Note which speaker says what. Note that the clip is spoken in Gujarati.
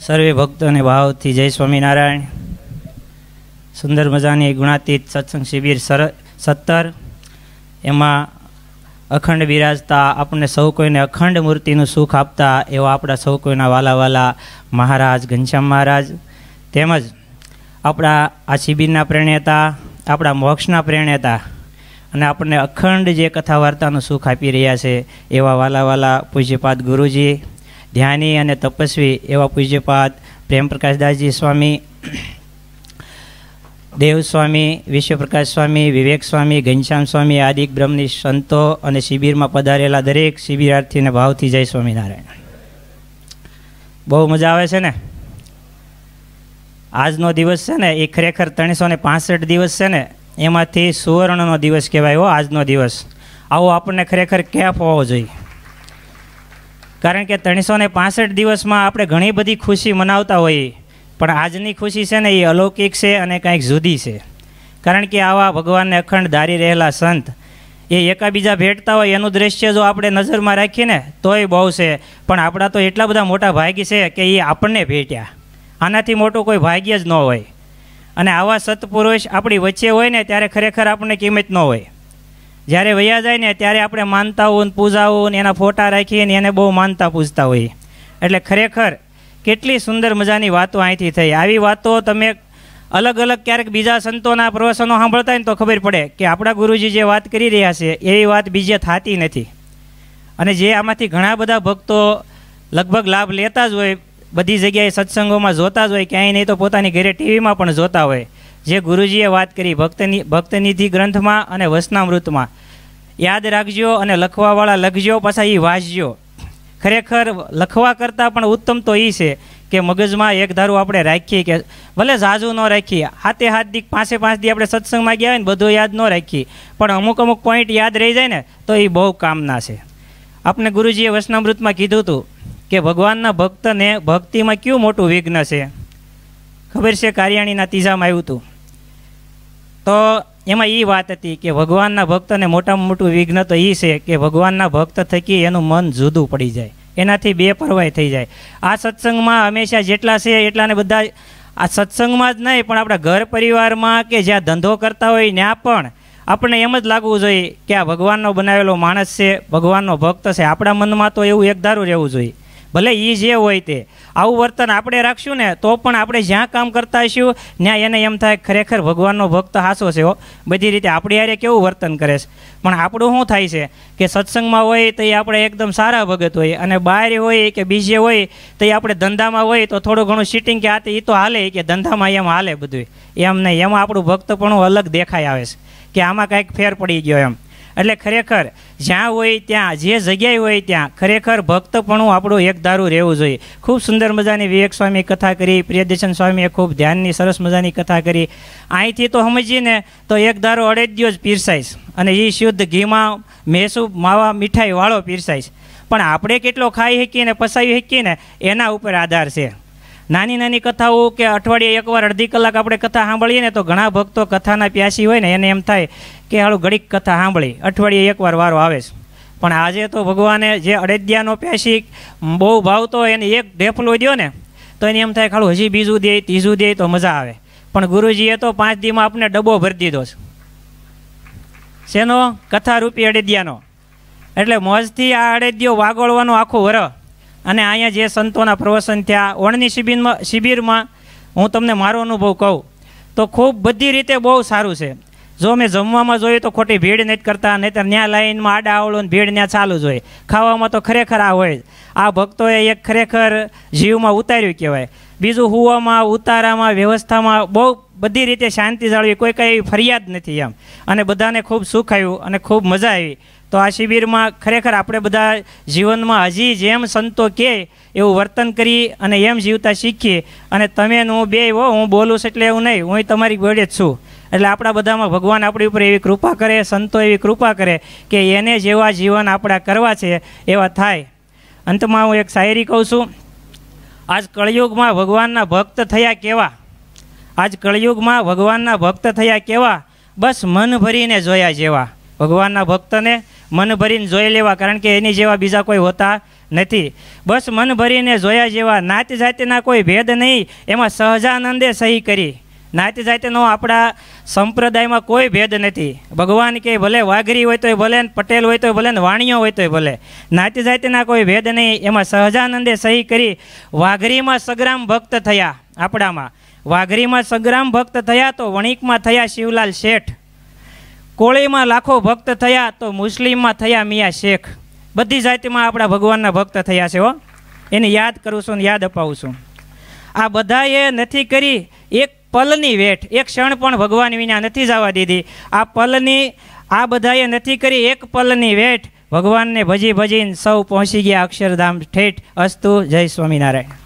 Speaker 1: સર્વે ભક્તોને ભાવથી જય સ્વામિનારાયણ. સુંદર મજાની ગુણાતીત સત્સંગ શિબિર સર, સત્તર. એમાં અખંડ બિરાજતા આપણને સૌ કોઈને અખંડ મૂર્તિનું સુખ આપતા એવા આપણા સૌ કોઈના વાલા વાલા મહારાજ, ઘનશ્યામ મહારાજ. તેમજ આપણા આ શિબિરના પ્રેણેતા, આપણા મોક્ષના પ્રેણેતા અને આપણને અખંડ જે કથા વાર્તાનું સુખ આપી રહ્યા છે એવા વાલા વાલા પૂજ્યપાદ ગુરુજી. ધ્યાની અને તપસ્વી એવા પૂજ્યપાદ પ્રેમપ્રકાશદાસજી સ્વામી, દેવસ્વામી વિશ્વપ્રકાશ સ્વામી વિવેક સ્વામી ઘનશ્યામ સ્વામી આદિક બ્રહ્મની સંતો અને શિબિરમાં પધારેલા દરેક શિબિરાર્થીને ભાવથી જય સ્વામિનારાયણ. બહુ મજા આવે છે ને? આજનો દિવસ છે ને, એ ખરેખર ત્રણસો ને પાસઠ દિવસ છે ને, એમાંથી સુવર્ણનો દિવસ કહેવાય હો, આજનો દિવસ. આવો આપણને ખરેખર કેફ હોવો જોઈએ. કારણ કે ત્રણસો ને પાસઠ દિવસમાં આપણે ઘણી બધી ખુશી મનાવતા હોઈએ, પણ આજની ખુશી છે ને એ અલૌકિક છે અને કંઈક જુદી છે. કારણ કે આવા ભગવાનને અખંડ ધારી રહેલા સંત, એ એકાબીજા ભેટતા હોય એનું દ્રશ્ય જો આપણે નજરમાં રાખીએ ને, તોય બહુ છે. પણ આપણા તો એટલા બધા મોટા ભાગ્ય છે કે એ આપણને ભેટ્યા. આનાથી મોટું કોઈ ભાગ્ય જ ન હોય. અને આવા સત્પુરુષ આપણી વચ્ચે હોય ને, ત્યારે ખરેખર આપણને કિંમત ન હોય. જ્યારે વયા જાય ને ત્યારે આપણે માનતાઓ ને પૂજાઓ ને એના ફોટા રાખીને એને બહુ માનતા પૂજતા હોઈએ. એટલે ખરેખર કેટલી સુંદર મજાની વાતો અહીંથી થઈ. આવી વાતો તમે અલગ અલગ ક્યારેક બીજા સંતોના પ્રવચનો સાંભળતા ને તો ખબર પડે કે આપણા ગુરુજી જે વાત કરી રહ્યા છે, એવી વાત બીજે થતી નથી. અને જે આમાંથી ઘણા બધા ભક્તો લગભગ લાભ લેતા જ હોય, બધી જગ્યાએ સત્સંગોમાં જોતા જ હોય, ક્યાંય નહીં તો પોતાની ઘરે ટીવીમાં પણ જોતા હોય. જે ગુરુજીએ વાત કરી, ભક્તની, ભક્તનિધિ ગ્રંથમાં અને વસનામૃતમાં. યાદ રાખજો અને લખવાવાળા લખજો, પાછા એ વાંચજો. ખરેખર લખવા કરતાં પણ ઉત્તમ તો એ છે કે મગજમાં એક ધારું આપણે રાખીએ કે ભલે ઝાઝું ન રાખીએ, હાથે હાથ દી પાસે પાંચ દી આપણે સત્સંગમાં ગયા હોય ને બધું યાદ ન રાખીએ, પણ અમુક અમુક પોઈન્ટ યાદ રહી જાય ને, તો એ બહુ કામના છે. આપણે ગુરુજીએ વસનામૃતમાં કીધું હતું કે ભગવાનના ભક્તને ભક્તિમાં કયું મોટું વિઘ્ન છે? ખબર છે કારિયાણીના તીજામાં આવ્યું હતું. તો એમાં એ વાત હતી કે ભગવાનના ભક્તને મોટામાં મોટું વિઘ્ન તો એ છે કે ભગવાનના ભક્ત થકી એનું મન જુદું પડી જાય. એનાથી બે પરવાય થઈ જાય. આ સત્સંગમાં હંમેશા જેટલા છે એટલાને બધા આ સત્સંગમાં જ નહીં, પણ આપણા ઘર પરિવારમાં કે જ્યાં ધંધો કરતા હોય ત્યાં પણ આપણને એમ જ લાગવું જોઈએ કે આ ભગવાનનો બનાવેલો માણસ છે, ભગવાનનો ભક્ત છે. આપણા મનમાં તો એવું એકધારું રહેવું જોઈએ. ભલે એ જે હોય તે. આવું વર્તન આપણે રાખશું ને, તો પણ આપણે જ્યાં કામ કરતા હશું ત્યાં એને એમ થાય ખરેખર ભગવાનનો ભક્ત હાસો છે બધી રીતે આપણી યારે કેવું વર્તન કરે છે? પણ આપણું શું થાય છે કે સત્સંગમાં હોય તો એ આપણે એકદમ સારા ભગત હોય, અને બહાર હોય કે બીજે હોય તો એ આપણે ધંધામાં હોય તો થોડું ઘણું સીટિંગ કે આ એ તો હાલે કે ધંધામાં એમ હાલે બધું એમ નહીં, એમાં આપણું ભક્તપણું અલગ દેખાઈ આવે છે. કે આમાં કાંઈક ફેર પડી ગયો એમ. એટલે ખરેખર, જ્યાં હોય ત્યાં, જે જગ્યાએ હોય ત્યાં, ખરેખર ભક્તપણું આપણું એક ધારું રહેવું જોઈએ. ખૂબ સુંદર મજાની વિવેક સ્વામી કથા કરી પ્રિયદર્શન સ્વામીએ ખૂબ ધ્યાનની સરસ મજાની કથા કરી. અહીંથી તો સમજીએ ને તો એક ધારો અડેદ્યો જ પીરસાઈશ અને એ શુદ્ધ ઘીમાં મેસુ માવા મીઠાઈ વાળો પીરસાઈશ. પણ આપણે કેટલો ખાઈ શકીએ ને પસાવી શકીએ ને, એના ઉપર આધાર છે. નાની નાની કથાઓ કે અઠવાડિયે એકવાર અડધી કલાક આપણે કથા સાંભળીએ ને તો ઘણા ભક્તો કથાના પ્યાસી હોય ને, એને એમ થાય કે હાલું ઘડીક કથા સાંભળી, અઠવાડિયે એકવાર વારો આવે છે. પણ આજે તો ભગવાને જે અડદિયાનો પ્યાસી બહુ ભાવતો એને એક ઢેફલો દો ને, તો એને એમ થાય ખાલું હજી બીજું દે, ત્રીજું દે, તો મજા આવે. પણ ગુરુજીએ તો પાંચ દીમાં આપણે ડબ્બો ભરી દીધો છે. શેનો? કથા રૂપી અડદિયાનો. એટલે મોજથી આ અડદિયો વાગોળવાનો આખો વર અને અહીંયા જે સંતોના પ્રવચન થયા, ઓણની શિબિરમાં શિબિરમાં હું તમને મારો અનુભવ કહું, તો ખૂબ બધી રીતે બહુ સારું છે. જો મેં જમવામાં જોઈએ તો ખોટી ભીડ નથી કરતા, નહીંતર ત્યાં લાઈનમાં આડા આવડું ભીડ ત્યાં ચાલુ જ હોય. ખાવામાં તો ખરેખર આ હોય આ ભક્તોએ એક ખરેખર જીવમાં ઉતાર્યું કહેવાય. બીજું હુવામાં, ઉતારામાં, વ્યવસ્થામાં બહુ બધી રીતે શાંતિ જાળવી. કોઈ કંઈ ફરિયાદ નથી એમ. અને બધાને ખૂબ સુખ આવ્યું અને ખૂબ મજા આવી. તો આ શિબિરમાં ખરેખર આપણે બધા જીવનમાં હજી જેમ સંતો કહે એવું વર્તન કરી અને એમ જીવતા શીખીએ અને તમે હું બે હો, હું બોલું છું એટલે એવું નહીં હું તમારી જોડે જ છું. એટલે આપણા બધામાં ભગવાન આપણી ઉપર એવી કૃપા કરે, સંતો એવી કૃપા કરે કે એને જેવા જીવન આપણા કરવા છે એવા થાય. અંતમાં હું એક શાયરી કહું છું, આજ કળિયુગમાં ભગવાનના ભક્ત થયા કેવા? આજ કળિયુગમાં ભગવાનના ભક્ત થયા કેવા? બસ મન ભરીને જોયા જેવા. ભગવાનના ભક્તને મન ભરીને જોઈ લેવા, કારણ કે એની જેવા બીજા કોઈ હોતા નથી. બસ મન ભરીને જોયા જેવા, નાત જાતિના કોઈ ભેદ નહીં, એમાં સહજાનંદે સહી કરી. નાત જાતિનો આપણા સંપ્રદાયમાં કોઈ ભેદ નથી. ભગવાન કે ભલે વાઘરી હોય તોય ભલે પટેલ હોય તોય ભલે વાણીઓ હોય તોય ભલે. નાત જાતિના કોઈ ભેદ નહીં, એમાં સહજાનંદે સહી કરી વાઘરીમાં સગ્રામ ભક્ત થયા આપણામાં. વાઘરીમાં સગ્રામ ભક્ત થયા તો વણિકમાં થયા શિવલાલ શેઠ. કોળીમાં લાખો ભક્ત થયા તો મુસ્લિમમાં થયા મિયા શેખ. બધી જાતિમાં આપણા ભગવાનના ભક્ત થયા છે હો. એને યાદ કરું છું ને યાદ અપાવું છું. આ બધાએ નથી કરી, એક પલની વેઠ, એક ક્ષણ પણ ભગવાન વિના નથી જવા દીધી. આ પલની, આ બધાએ નથી કરી, એક પલની વેઠ, ભગવાનને ભજી ભજીને સૌ પહોંચી ગયા અક્ષરધામ ઠેઠ અસ્તુ જય સ્વામિનારાયણ.